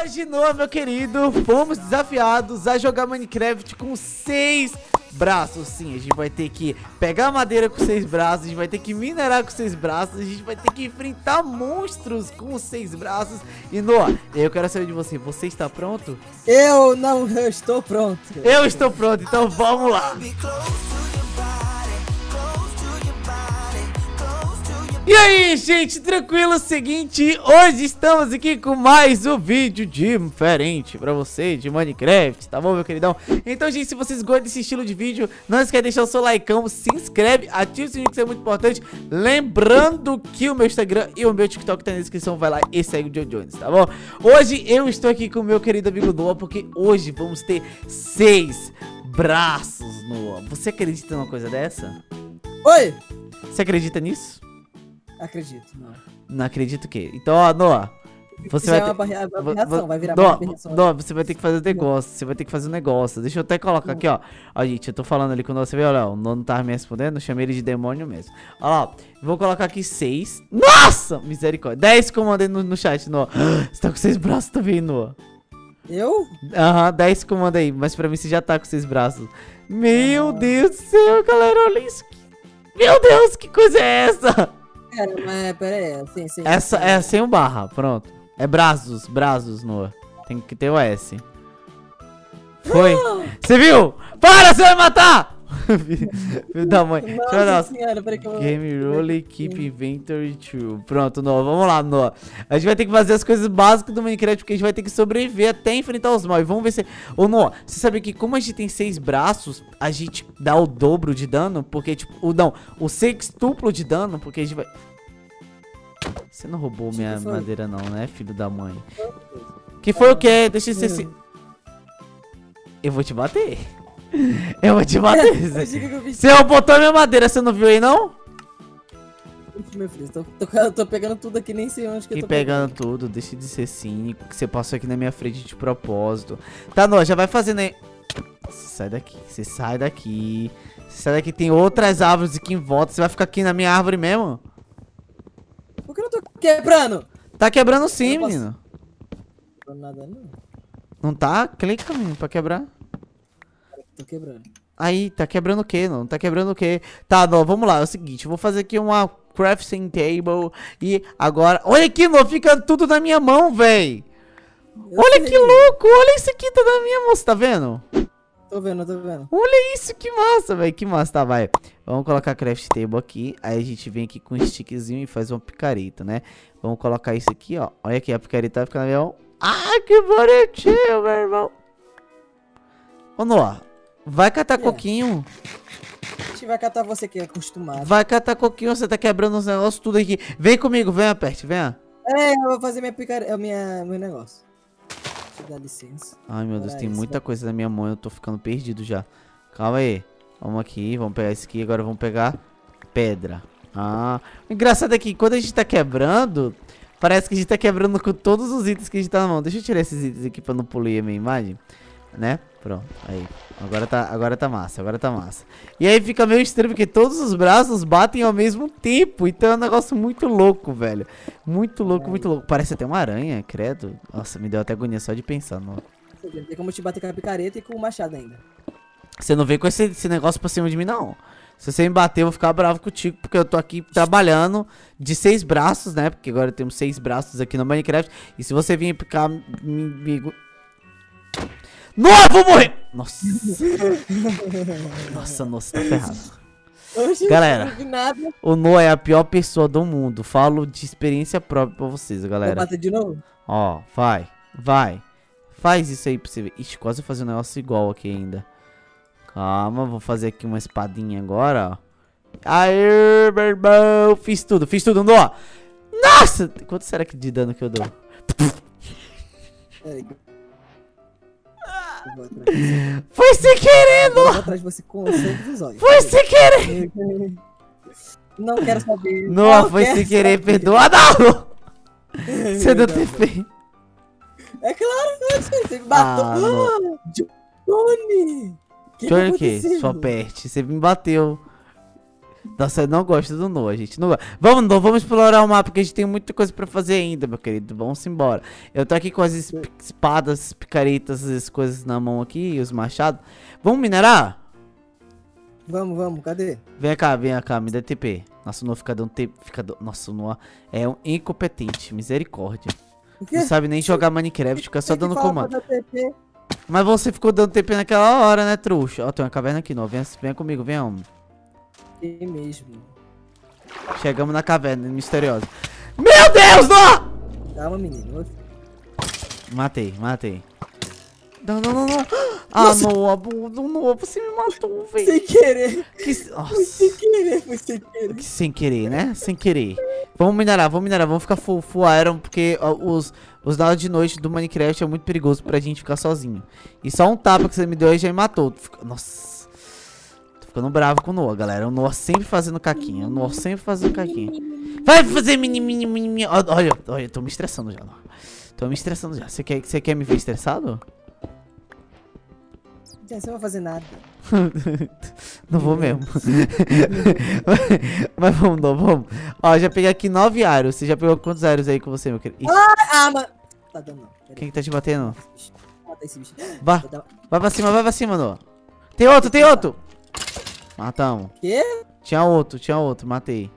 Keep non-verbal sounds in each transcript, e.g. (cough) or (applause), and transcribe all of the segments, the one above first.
Hoje, Noah, meu querido, fomos desafiados a jogar Minecraft com seis braços. Sim, a gente vai ter que pegar madeira com seis braços, a gente vai ter que minerar com seis braços, a gente vai ter que enfrentar monstros com seis braços. E, Noah, eu quero saber de você, você está pronto? Eu não eu estou pronto. Eu estou pronto, então vamos lá. E aí, gente, tranquilo? Seguinte, hoje estamos aqui com mais um vídeo diferente pra você de Minecraft, tá bom, meu queridão? Então, gente, se vocês gostam desse estilo de vídeo, não esquece de deixar o seu like, se inscreve, ativa o sininho que isso é muito importante. Lembrando que o meu Instagram e o meu TikTok tá na descrição, vai lá e segue o Joe Jones, tá bom? Hoje eu estou aqui com o meu querido amigo Noah, porque hoje vamos ter seis braços, Noah. Você acredita numa coisa dessa? Oi! Você acredita nisso? Acredito, não. Não acredito o quê? Então, ó, Noah. Você vai, é ter... aberração, vai virar Noah, Noah, você vai ter que fazer um negócio. Você vai ter que fazer um negócio. Deixa eu até colocar aqui, ó. Ó, gente, eu tô falando ali com o. Você vê, olha, o não tava me respondendo. Eu chamei ele de demônio mesmo. Ó lá, vou colocar aqui seis. Nossa! Misericórdia. Dez comandei no, no chat, Noah. (gasps) Você tá com seis braços também, Noah. Eu? Aham, uhum, 10 comando aí. Mas pra mim você já tá com seis braços. Meu ah. Deus do céu, galera. Olha isso. Meu Deus, que coisa é essa? Pera, mas pera aí, assim, sim. Essa é sem o barra, pronto. É braços, braços, Noah. Tem que ter o S. Foi. Você viu? Para, você vai matar! (laughs) Filho da mãe. Nossa senhora, peraí que eu Game Role Keep Inventory True. Pronto, Noah. Vamos lá, Noah. A gente vai ter que fazer as coisas básicas do Minecraft, porque a gente vai ter que sobreviver até enfrentar os. E vamos ver se... Ô, Noah, você sabe que como a gente tem seis braços, a gente dá o dobro de dano? Porque, tipo, o, não, o sextuplo de dano, porque a gente vai... Você não roubou minha madeira não, né, filho da mãe? Que foi o quê? Deixa eu ser... Se... (laughs) Eu vou te bater. Eu vou te bater. Você botou minha madeira, você não viu aí, não? Meu filho, tô, tô, tô, pegando tudo aqui, nem sei onde que, que eu tô pegando. pegando tudo, deixa de ser cínico, que você passou aqui na minha frente de propósito. Tá, não, já vai fazendo aí. Você sai daqui, você sai daqui. Você sai daqui, tem outras árvores aqui em volta. Você vai ficar aqui na minha árvore mesmo? Por que eu não tô quebrando? Tá quebrando sim, menino. Não nada, não. Não tá? Clica, menino, pra quebrar. Tô quebrando. Aí, tá quebrando o quê, não? Tá quebrando o quê? Tá, não, vamos lá, é o seguinte, eu vou fazer aqui uma crafting table e agora... Olha aqui, não, fica tudo na minha mão, véi! Olha que louco, olha isso aqui, tá na minha mão, você tá vendo? Tô vendo, tô vendo. Olha isso, que massa, velho, que massa, tá, vai. Vamos colocar a craft table aqui, aí a gente vem aqui com um stickzinho e faz uma picareta, né? Vamos colocar isso aqui, ó, olha aqui, a picareta vai ficar na minha mão. Ah, que bonitinho, meu irmão. Ô, Noah, Vai catar é. coquinho. A gente vai catar você que é acostumado. Vai catar coquinho, você tá quebrando os negócios tudo aqui. Vem comigo, vem, aperte, vem. É, eu vou fazer minha picareta, minha, meu negócio. Deixa eu dar licença. Ai, meu Deus, tem muita coisa na minha mão, eu tô ficando perdido já. Calma aí. Vamos aqui, vamos pegar isso aqui, agora vamos pegar pedra. Ah, o engraçado é que quando a gente tá quebrando, parece que a gente tá quebrando com todos os itens que a gente tá na mão. Deixa eu tirar esses itens aqui pra não poluir a minha imagem né? Pronto, aí. Agora tá, agora tá massa, agora tá massa. E aí fica meio estranho, porque todos os braços batem ao mesmo tempo. Então é um negócio muito louco, velho. Muito louco, muito louco. Parece até uma aranha, credo. Nossa, me deu até agonia só de pensar. No... Tem como te bater com a picareta e com o machado ainda. Você não vem com esse, esse negócio pra cima de mim, não. Se você me bater, eu vou ficar bravo contigo, porque eu tô aqui trabalhando de seis braços, né? Porque agora temos seis braços aqui no Minecraft. E se você vir picar me, nossa, vou morrer! Nossa. (laughs) Nossa, nossa, tá ferrado. Oxe, galera, o Noah é a pior pessoa do mundo. Falo de experiência própria pra vocês, galera. Vou bater de novo? Ó, vai, vai. Faz isso aí pra você ver. Ixi, quase fazer um negócio igual aqui ainda. Calma, vou fazer aqui uma espadinha agora, ó. Aê, meu irmão. Fiz tudo, fiz tudo, Noah. Nossa! Quanto será que de dano que eu dou? Foi sem querer, atrás de você com os olhos. Foi sem querer! (laughs) Não quero saber. Não, foi sem querer, perdoa, não! (laughs) Você não ter feito. É claro, você me bateu. Ah, Johnny! Johnny o que? Sua peste, você me bateu. Nossa, eu não gosto do Noah, gente. Não... Vamos, Noah, vamos explorar o mapa, porque a gente tem muita coisa pra fazer ainda, meu querido. Vamos embora. Eu tô aqui com as esp espadas, picaretas, as coisas na mão aqui, os machados. Vamos minerar? Vamos, vamos, cadê? Vem cá, vem cá, me dá TP. Nossa, o Noah fica dando TP. Fica do... Nossa, o Noah é um incompetente, misericórdia. Não sabe nem jogar Minecraft, fica só que dando comando. Mas você ficou dando TP naquela hora, né, trouxa? Ó, tem uma caverna aqui, Noah. Vem, vem comigo, vem, homem. Tem mesmo. Chegamos na caverna misteriosa. Meu Deus, Noah! Calma, menino. Matei, matei. Não, não, não, não. Ah, Noah, Budo, Noah, você me matou, velho. Sem querer. Que... Foi Nossa. sem querer, foi sem querer. Que Sem querer, né? Sem querer. Vamos minerar, vamos minerar, vamos ficar full, full iron, porque ó, os, os dados de noite do Minecraft é muito perigoso pra gente ficar sozinho. E só um tapa que você me deu aí já me matou. Nossa. Tô ficando bravo com o Noah, galera. O Noah sempre fazendo caquinha. O Noah sempre fazendo caquinha. Vai fazer mini, mini, mini, mini. Olha, olha, eu tô me estressando já, Noah. Tô me estressando já. Você quer, você quer me ver estressado? Você não vai fazer nada. (laughs) Não vou mesmo. (laughs) Mas vamos, não, vamos. Ó, já peguei aqui nove aros. Você já pegou quantos aros aí com você, meu querido? Ixi, Ah, mano. Tá dando não. Pera quem que tá te batendo? Mata esse bicho. Vá, vai pra cima, vai pra cima, Noah. Tem outro, tem outro. Matamos. Quê? Tinha outro, tinha outro, matei.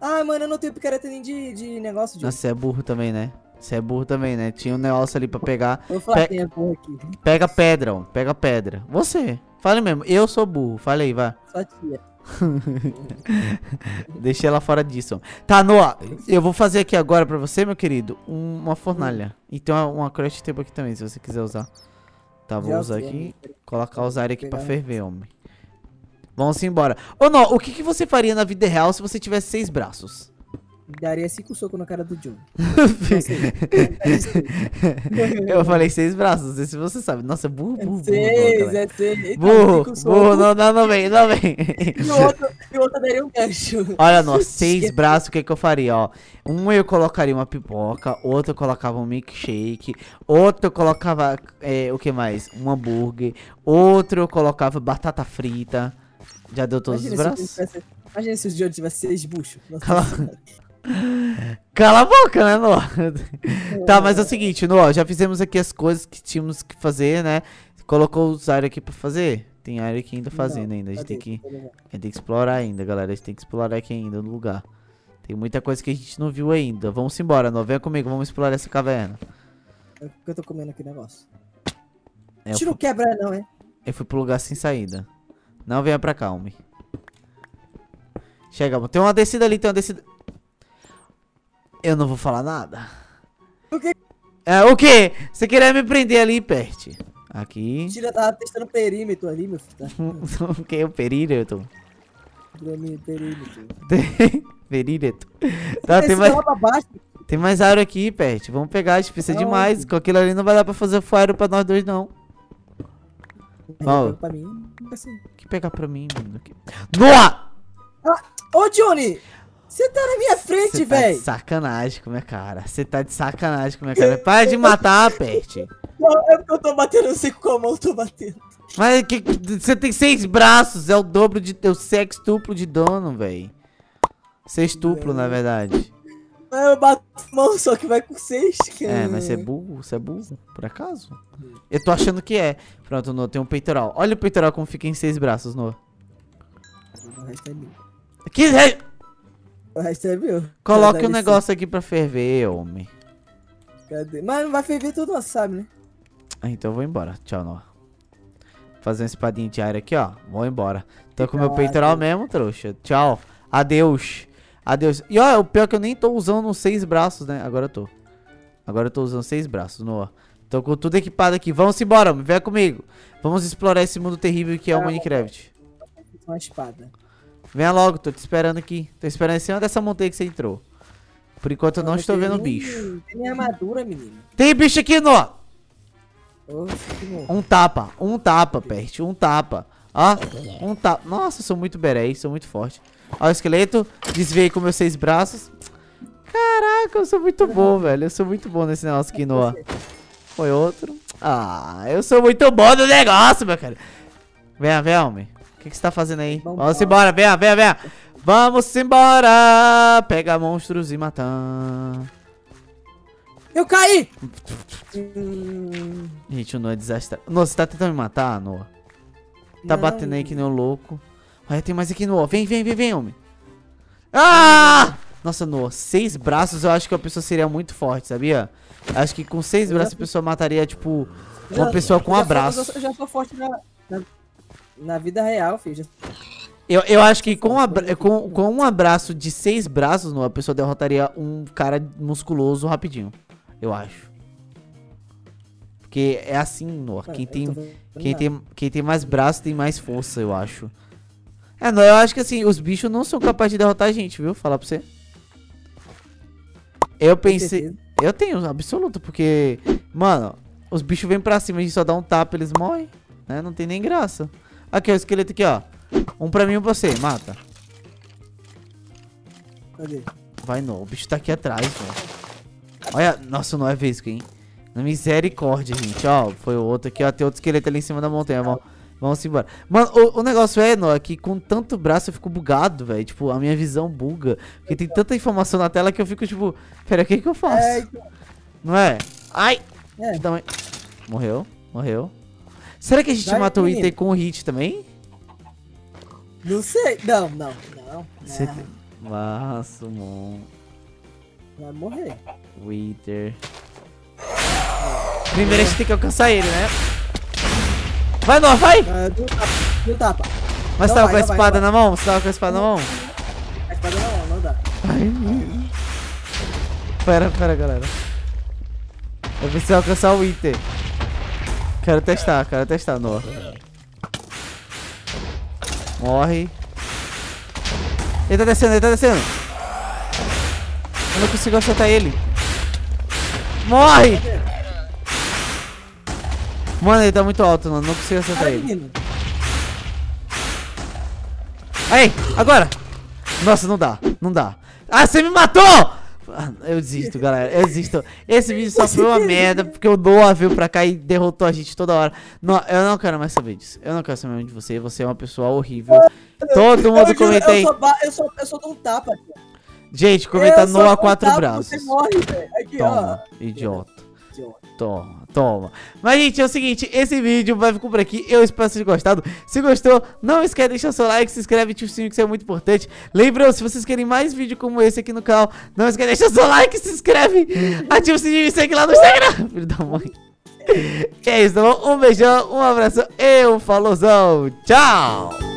Ah, mano, eu não tenho picareta nem de, de negócio, de. Nossa, você é burro também, né? Você é burro também, né? Tinha um negócio ali pra pegar. Vou falar Pe- é porra aqui. Pega pedra, ó. Pega pedra. Você. Fale mesmo. Eu sou burro. Fale aí, vai. Só tia. (laughs) Deixei ela fora disso. Tá, Noah, eu vou fazer aqui agora pra você, meu querido, um- uma fornalha. E tem uma, uma crush table aqui também, se você quiser usar. Tá, vou usar aqui. Colocar os aqui pra ferver, homem. Vamos embora. Ô, Noah, o que, que você faria na vida real se você tivesse seis braços? Daria cinco socos na cara do John. (laughs) eu falei seis braços, não sei se você sabe. Nossa, burro, burro, burro. Seis, é seis. Burro, Cinco socos. burro, não, não, não vem, não vem. E o outro, e o outro daria um gancho. Olha, nós, seis braços, o que que eu faria, ó? Um eu colocaria uma pipoca, outro eu colocava um milkshake, outro eu colocava, é, o que mais? Um hambúrguer, outro eu colocava batata frita. Já deu todos Imagina os se, braços? tivesse, imagina se os John tivesse seis buchos. Cala-. (laughs) Cala a boca, né, Noah? (laughs) tá, mas é o seguinte, Noah, já fizemos aqui as coisas que tínhamos que fazer, né? Colocou os áreas aqui pra fazer? Tem área aqui ainda fazendo Não, ainda, a gente tem que... A gente tem que explorar ainda, galera. A gente tem que explorar aqui ainda no lugar. Tem muita coisa que a gente não viu ainda. Vamos embora, não. Vem comigo, vamos explorar essa caverna. É porque eu tô comendo aqui o negócio. É, A gente não fui, quebra, não, é? eu fui pro lugar sem saída. Não venha pra cá, homem. Chegamos. Tem uma descida ali, tem uma descida. Eu não vou falar nada. O quê? É, o quê? Você queria me prender ali, Pert? Aqui. Tira, tava testando perímetro ali, meu filho. Tá? (laughs) o que? O perímetro? Perímetro. (laughs) perímetro. Tá, tem Esse mais... Tem mais aro aqui, Pet. Vamos pegar, a gente precisa Aonde? demais. Com aquilo ali não vai dar pra fazer fire pra nós dois, não. Ó. É, pra mim. Assim. que pegar pra mim, mano? Que- Noah! Ô, Johnny! Você tá na minha frente, Você tá de velho! sacanagem com a minha cara. Você tá de sacanagem com a minha cara. Para de matar, (laughs) Pet. Não, é porque eu tô batendo, eu não sei com qual mão eu tô batendo. Mas que, que- você tem seis braços. É o dobro de. É o sextuplo de dano, velho. Sextuplo, na verdade. Aí eu bato mão, só que vai com seis. É, mas você é burro? Você é burro? Por acaso? Eu tô achando que é. Pronto, Noah, tem um peitoral. Olha o peitoral como fica em seis braços, Noah. O resto é meu. Que re... O resto é meu. Coloque o negócio aqui pra ferver, homem. Cadê? Mas não vai ferver tudo, nós sabe, né? Ah, então eu vou embora. Tchau, Noah. Fazer uma espadinha de ar aqui, ó. Vou embora. Tô com meu Tchau, peitoral mesmo, trouxa. Tchau. Adeus. Adeus. E ó, o pior é que eu nem tô usando os seis braços, né? Agora eu tô. Agora eu tô usando seis braços, Noah. Tô com tudo equipado aqui. Vamos embora. Vem comigo. Vamos explorar esse mundo terrível que é o Minecraft. Uma espada. Venha logo, tô te esperando aqui. Tô esperando em cima dessa montanha que você entrou. Por enquanto eu não estou tem vendo nem- bicho. Tem nem armadura, menino. Tem bicho aqui, Noah! Um tapa, um tapa, Pert, um tapa. Ó, um tapa. Nossa, eu sou muito berei, sou muito forte. Ó o esqueleto, desviei com meus seis braços. Caraca, eu sou muito bom, (laughs) velho. Eu sou muito bom nesse negócio aqui, Noah. Foi outro. Ah, eu sou muito bom no negócio, meu cara. Vem, vem, homem. que, que você tá fazendo aí? Vamos Vamos embora. venha, venha, venha. Vamos embora. Pega monstros e matar. Eu caí! Gente, o Noah é desastre. Noah, você tá tentando me matar, Noah? Tá não. batendo aí que nem um louco. Olha, tem mais aqui, Noah. Vem, vem, vem, vem, homem. Ah! Nossa, Noah, seis braços eu acho que a pessoa seria muito forte, sabia? Acho que com seis Eu já braços a pessoa mataria, tipo, uma Já- pessoa com um abraço. sou- Eu já sou forte na, na, na vida real, filho. Eu, eu acho que com, um abra- com, com um abraço de seis braços, Noah, a pessoa derrotaria um cara musculoso rapidinho. Eu acho. Porque é assim, Noah. Quem tem, quem tem, quem tem mais braço tem mais força, eu acho. É, não, eu acho que assim, os bichos não são capazes de derrotar a gente, viu? Falar pra você. Eu pensei. Eu tenho, absoluto, porque. Mano, os bichos vêm pra cima, a gente só dá um tapa, eles morrem. Né? Não tem nem graça. Aqui, ó, o esqueleto aqui, ó. Um pra mim e um pra você, mata. Cadê? Vai não, o bicho tá aqui atrás, velho. Olha, nossa, não é vesgo, hein? Na misericórdia, gente, ó. Foi o outro aqui, ó. Tem outro esqueleto ali em cima da montanha, vamos, vamos embora. Mano, o, o negócio é, Noah, que com tanto braço eu fico bugado, velho. Tipo, a minha visão buga. Porque tem tanta informação na tela que eu fico, tipo, pera, o que que eu faço? É, então, Não é? Ai! é. Uma- Morreu, morreu. Será que a gente Vai, matou o item com o hit também? Não sei. Não, não, não. Você tem... Nossa, mon... Vai morrer. Wither. Primeiro a gente tem que alcançar ele, né? Vai, Noah, vai! Ah, deu tapa. Deu tapa. Mas Não tava vai, com a não vai, espada não na mão? Você tava com a espada na mão? A espada não, não dá. Pera, pera, galera. Eu preciso alcançar o Wither. Quero testar, quero testar, Noah. Morre. Ele tá descendo, ele tá descendo. Eu não consigo acertar ele. Morre! Mano, ele tá muito alto, mano. Não consigo acertar Ai, ele. menino. Aí, agora! Nossa, não dá, não dá. Ah, você me matou! Ah, Eu desisto, galera, eu desisto. Esse vídeo só foi uma merda, porque o Noah veio pra cá e derrotou a gente toda hora. Não, eu não quero mais saber disso. Eu não quero saber de você, você é uma pessoa horrível. Todo mundo eu, comenta aí. Eu só, eu, só, eu só dou um tapa. Gente, comenta Noah quatro braços. Você morre, velho. Aqui, Toma, ó. idiota. Toma, toma. Mas, gente, é o seguinte, esse vídeo vai ficar por aqui. Eu espero que vocês tenham gostado. Se gostou, não esquece de deixar seu like, se inscreve, ativa o sininho, que isso é muito importante. Lembrando, se vocês querem mais vídeo como esse aqui no canal, não esquece de deixar seu like, se inscreve, ativa o sininho e segue lá no Instagram. (laughs) Filho da mãe. E é isso, tá bom? Um beijão, um abraço, eu, falozão, tchau!